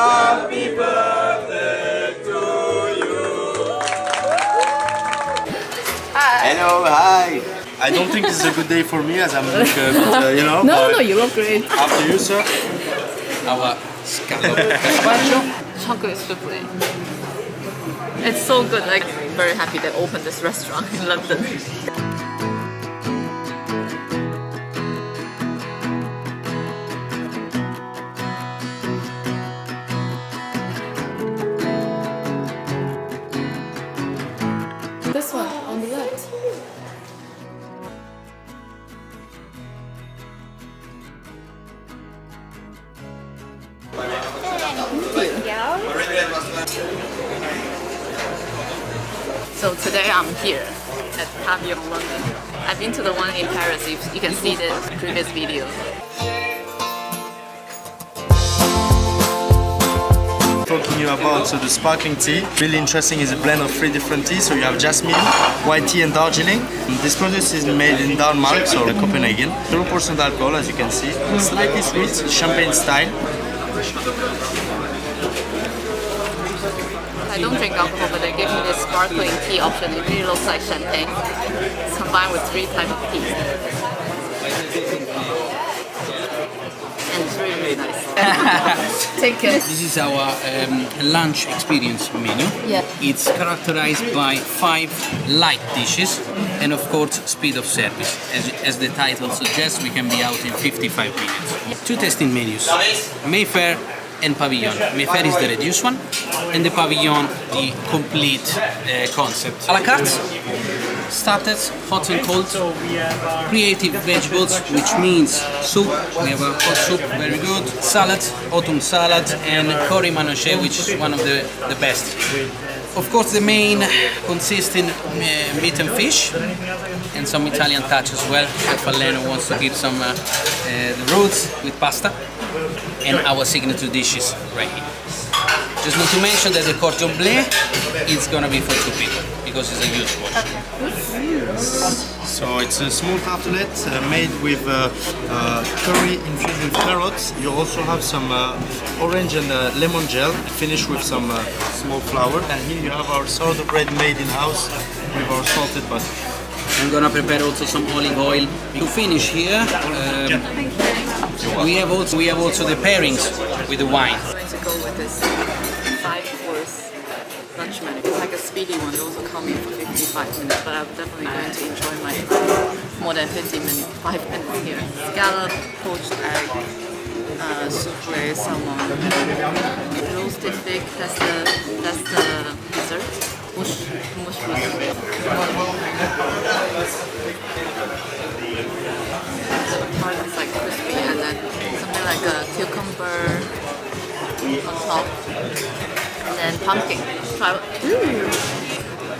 Happy birthday to you. Hi. Hello, hi. I don't think this is a good day for me as I'm like, uh, but, uh, you know. No, no, you look great. After you, sir. Our scallop carpaccio. Chocolate souffle. It's so good. Like, very happy they opened this restaurant in London. This one on the left. So today I'm here at Pavyllon London. I've been to the one in Paris, you, can see the previous video. Talking you about so the sparkling tea. Really interesting is a blend of three different teas. So you have jasmine, white tea and Darjeeling. This produce is made in Denmark, so Copenhagen. 0% alcohol as you can see. Slightly sweet, champagne style. I don't drink alcohol, but they give me this sparkling tea option. It really looks like champagne. It's combined with three types of teas. It's really, really nice. Take it. This is our um, lunch experience menu. Yeah. It's characterized by five light dishes and of course speed of service. As, as the title suggests, we can be out in 55 minutes. Two tasting menus, Mayfair and Pavyllon. Mayfair is the reduced one and the Pavyllon the complete uh, concept. A la carte, starters, hot and cold, creative vegetables, which means soup. We have a hot soup, very good. Salad, autumn salad, and curry manoche, which is one of the, the best. Of course, the main consists in uh, meat and fish, and some Italian touch as well. Chef Alléno wants to give some uh, uh, the roots with pasta, and our signature dishes right here. Just need to mention that the cordon bleu is gonna be for two people because it's a huge portion. So it's a small tartlet uh, made with uh, uh, curry infused with carrots. You also have some uh, orange and uh, lemon gel finished with some uh, small flour. And here you have our sourdough bread made in house with our salted butter. I'm gonna prepare also some olive oil. To finish here, um, we have also we have also the pairings with the wine. It's like a speedy one. It also comes for 55 minutes, but I'm definitely going to enjoy my more than 50 minutes, 5 minutes here. Scallop, poached egg, uh, souffle, salmon, roasted fig. That's the that's the dessert. Mush, mushroom. The part is like crispy and then something like a cucumber on top, and then pumpkin. Try.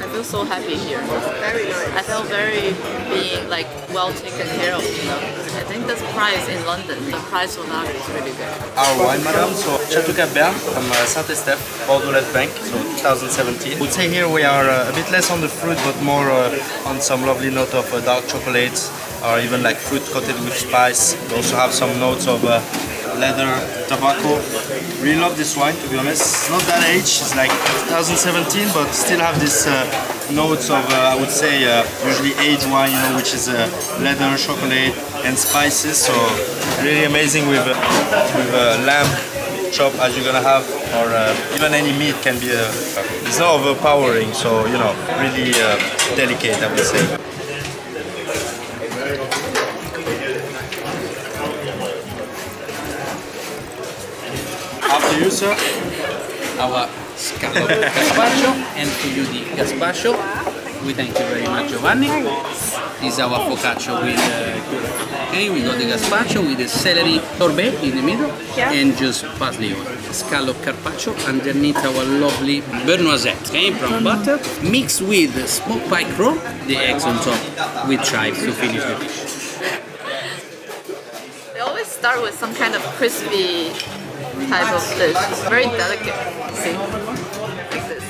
I feel so happy here. Very nice. I felt very being like well taken care of. You know, I think this price in London, the price for that is really good. Our wine, madam, so Chateau Capbern from uh, Saint-Estèphe, Bordeaux Bank, so 2017. Would say here we are uh, a bit less on the fruit, but more uh, on some lovely note of uh, dark chocolates, or even like fruit coated with spice. We also have some notes of uh, leather, tobacco. Really love this wine, to be honest. It's not that age, it's like 2017, but still have this uh, notes of, uh, I would say, uh, usually aged wine, you know, which is uh, leather, chocolate, and spices. So really amazing with, uh, with uh, lamb chop as you're gonna have, or even any meat can be. It's not overpowering, so you know, really delicate, I would say. After you, sir. Our scallop gazpacho and to you the gazpacho. We thank you very much, Giovanni. This is our focaccia with. Uh, okay, we got the gazpacho with the celery sorbet in the middle and just parsley oil. Scallop carpaccio underneath our lovely beurre noisette, okay, brown butter, mixed with smoked pike roe, the eggs on top with chives to finish the dish. They always start with some kind of crispy type of dish. It's very delicate. See, like this.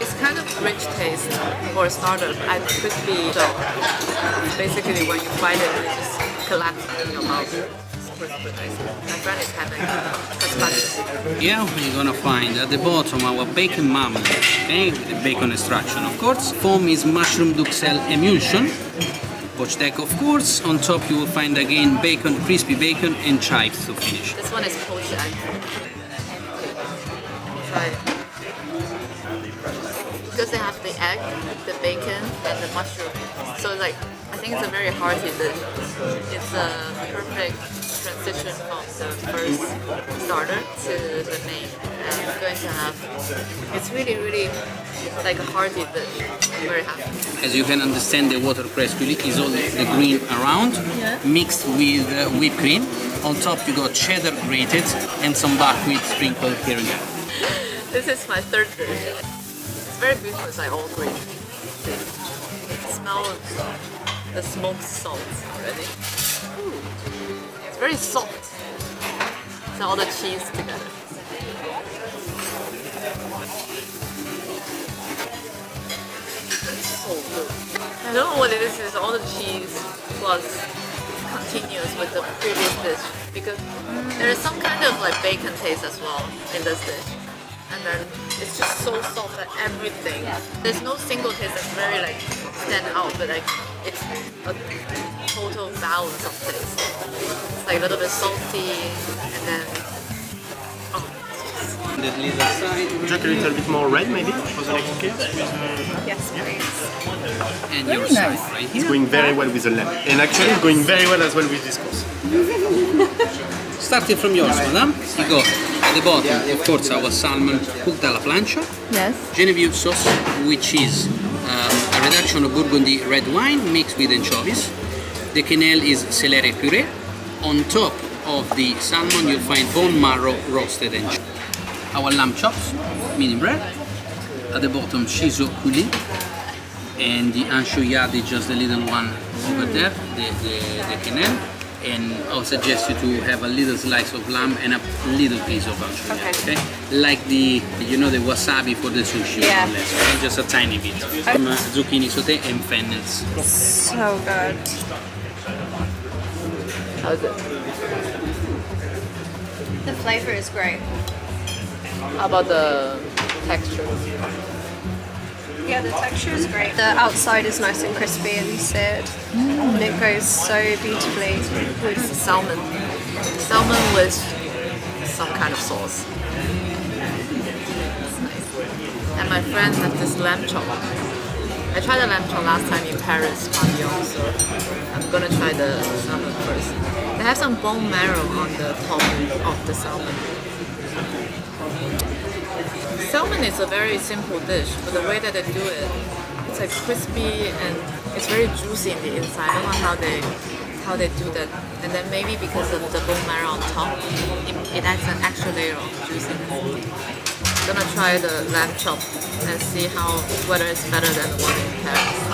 It's kind of rich taste for a starter. I crispy dough. Basically, when you bite it, it just collapses in your mouth. Here we're gonna find at the bottom our bacon marmalade, okay, the bacon extraction of course. Foam is mushroom duxelle emulsion. Poached egg of course. On top you will find again bacon, crispy bacon and chives to finish. This one is poached egg. Try it. Because they have the egg, the bacon, and the mushroom. So like, I think it's a very hearty dish. It's a perfect transition from the first starter to the main. And it's going to have, it's really, really like a hearty. I'm very happy. As you can understand, the watercress coulis is all the green around, Yeah. mixed with uh, whipped cream. On top you got cheddar grated and some buckwheat sprinkled here and there. This is my third dish. It's very beautiful, it's like all green. Smell the smoked salt already. Ooh. It's very soft. It's all the cheese together. So good. I don't know what it is, all the cheese plus continuous with the previous dish because there is some kind of like bacon taste as well in this dish. And then it's just so soft that everything. There's no single taste that's very like stand out, but like it's a total balance of taste. It's like a little bit salty and then oh The side Would you like a little bit more red maybe for the next case? yes please. and your side right It's going very well with the lamb. And actually it's going very well as well with this course. Starting from yours, madam, you got at the bottom, of course, our salmon cooked alla plancha, Yes. Genevoise sauce, which is um, a reduction of Burgundy red wine mixed with anchovies. The quenelle is celery puree. On top of the salmon, you'll find bone marrow roasted and our lamb chops, medium rare. At the bottom, shiso coulis, and the is just the little one over there, the, the, the quenelle. And I'll suggest you to have a little slice of lamb and a little piece of anchoyade, Okay. okay? Like the, you know, the wasabi for the sushi, Yeah. less, okay? Just a tiny bit. Some, uh, zucchini sauté and fennels. So good. How's it? The flavor is great. How about the texture? Yeah, the texture is great. The outside is nice and crispy, and you said, and it goes so beautifully. with salmon. Salmon with some kind of sauce. And my friend has this lamb chop. I tried the lamb chop last time in Paris, Pavyllon, so I'm gonna try the salmon first. They have some bone marrow on the top of the salmon. Salmon is a very simple dish, but the way that they do it, it's like crispy and it's very juicy in the inside. I don't know how they how they do that. And then maybe because of the bone marrow on top, it, it adds an extra layer of juiciness. I'm gonna try the lamb chop and see how whether it's better than the one in Paris.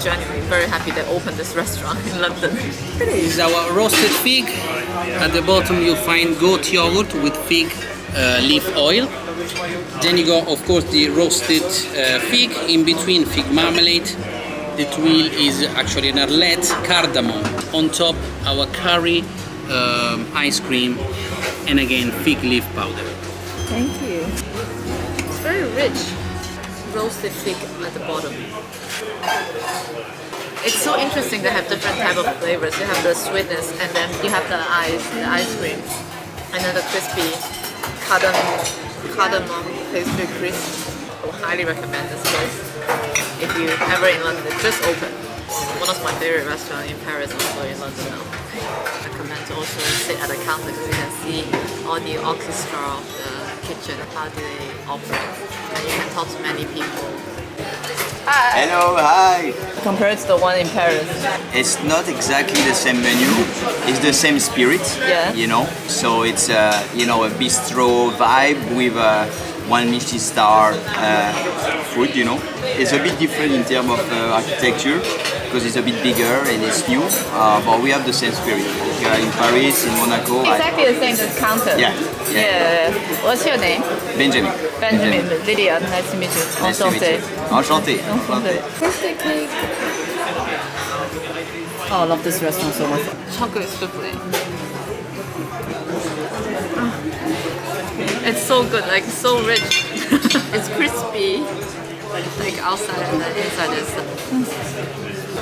Like genuinely very happy they opened this restaurant in London. This is our roasted fig. At the bottom you'll find goat yogurt with fig uh, leaf oil. Then you got, of course, the roasted uh, fig. In between, fig marmalade. The tuile is actually an arlette cardamom. On top, our curry, um, ice cream, and again, fig leaf powder. Thank you. It's very rich. Roasted fig at the bottom. It's so interesting to have different type of flavors. You have the sweetness, and then you have the ice, the ice cream, and then the crispy cardamom, cardamom pastry crisp. I would highly recommend this place. If you ever in London, just opened. One of my favorite restaurants in Paris, also in London now. I recommend to also sit at the counter because you can see all the orchestra of the kitchen, how do they operate, and you can talk to many people. Hello, hi. Compared to the one in Paris, It's not exactly the same menu. It's the same spirit. Yeah. You know, so it's uh, you know a bistro vibe with a one Michelin star uh, food, you know. It's a bit different in terms of uh, architecture because it's a bit bigger and it's new, uh, but we have the same spirit. We are in Paris, in Monaco. Exactly the same as counter. Yeah, yeah. Yeah. What's your name? Benjamin. Benjamin. Lydia. Nice to meet you. Nice to meet Enchanté. Enchanté. Enchanté. Birthday cake. Oh, I love this restaurant so much. Chocolate souffle. Ah. It's so good, like so rich. it's crispy, like outside and the inside is.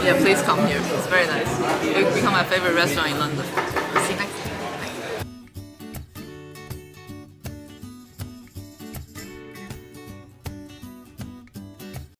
Yeah, please come here. It's very nice. It become my favorite restaurant in London.